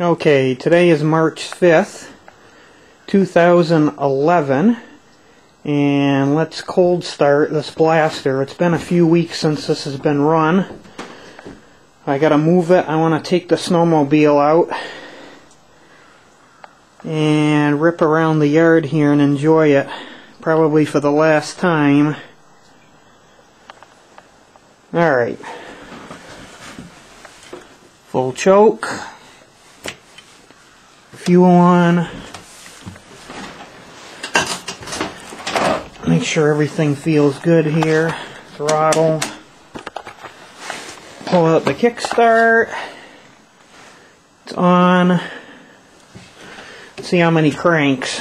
Okay, today is March 5th, 2011, and let's cold start this blaster. It's been a few weeks since this has been run. I gotta move it. I want to take the snowmobile out and rip around the yard here and enjoy it, probably for the last time. Alright. Full choke fuel on. Make sure everything feels good here. Throttle. Pull out the kickstart. It's on. see how many cranks.